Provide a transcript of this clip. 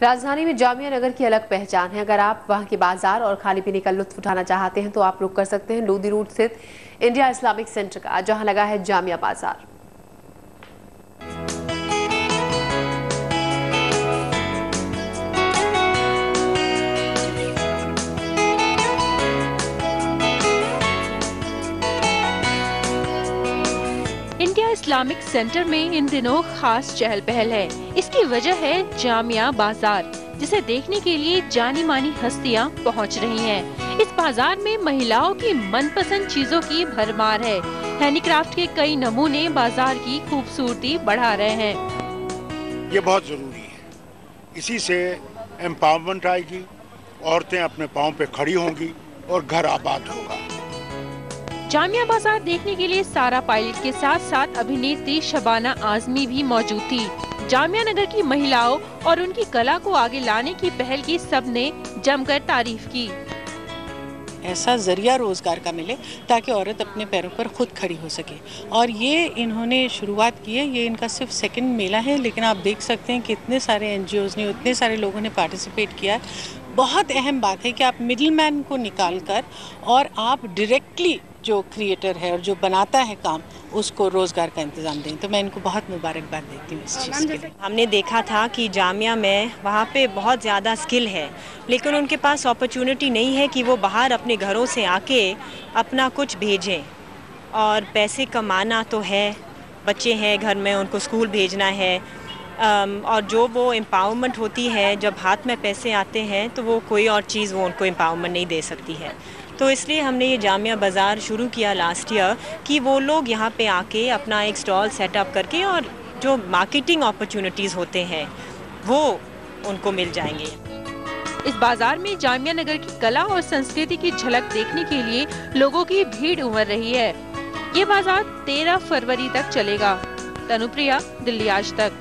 राजधानी में जामिया नगर की अलग पहचान है। अगर आप वहाँ के बाज़ार और खाने पीने का लुत्फ उठाना चाहते हैं तो आप रुक कर सकते हैं। लोधी रोड स्थित इंडिया इस्लामिक सेंटर का, जहाँ लगा है जामिया बाज़ार। इस्लामिक सेंटर में इन दिनों खास चहल पहल है। इसकी वजह है जामिया बाज़ार, जिसे देखने के लिए जानी मानी हस्तियाँ पहुँच रही हैं। इस बाज़ार में महिलाओं की मनपसंद चीज़ों की भरमार है। हैंडीक्राफ्ट के कई नमूने बाज़ार की खूबसूरती बढ़ा रहे हैं। ये बहुत ज़रूरी है। इसी से एम्पावरमेंट आएगी, औरतें अपने पाँव पे खड़ी होंगी और घर आबाद होगा। जामिया बाज़ार देखने के लिए सारा पायलट के साथ साथ अभिनेत्री शबाना आजमी भी मौजूद थी। जामिया नगर की महिलाओं और उनकी कला को आगे लाने की पहल की सबने जमकर तारीफ़ की। ऐसा ज़रिया रोज़गार का मिले ताकि औरत अपने पैरों पर खुद खड़ी हो सके। और ये इन्होंने शुरुआत की है, ये इनका सिर्फ़ सेकंड मेला है, लेकिन आप देख सकते हैं कि इतने सारे एन ने उतने सारे लोगों ने पार्टिसिपेट किया बहुत अहम बात है कि आप मिडिल मैन को निकाल कर और आप डायरेक्टली जो क्रिएटर है और जो बनाता है काम उसको रोज़गार का इंतज़ाम दें। तो मैं इनको बहुत मुबारकबाद देती हूँ इस चीज़ के लिए। हमने देखा था कि जामिया में वहाँ पे बहुत ज़्यादा स्किल है लेकिन उनके पास अपॉर्चुनिटी नहीं है कि वो बाहर अपने घरों से आके अपना कुछ भेजें। और पैसे कमाना तो है बच्चे हैं घर में उनको स्कूल भेजना है। और जो वो एम्पावरमेंट होती है जब हाथ में पैसे आते हैं तो वो कोई और चीज़ वो उनको एम्पावरमेंट नहीं दे सकती है। तो इसलिए हमने ये जामिया बाज़ार शुरू किया लास्ट ईयर कि वो लोग यहाँ पे आके अपना एक स्टॉल सेटअप करके और जो मार्केटिंग अपॉर्चुनिटीज़ होते हैं, वो उनको मिल जाएँगे। इस बाज़ार में जामिया नगर की कला और संस्कृति की झलक देखने के लिए लोगों की भीड़ उमड़ रही है। ये बाज़ार 13 फरवरी तक चलेगा। तनुप्रिया, दिल्ली आज तक।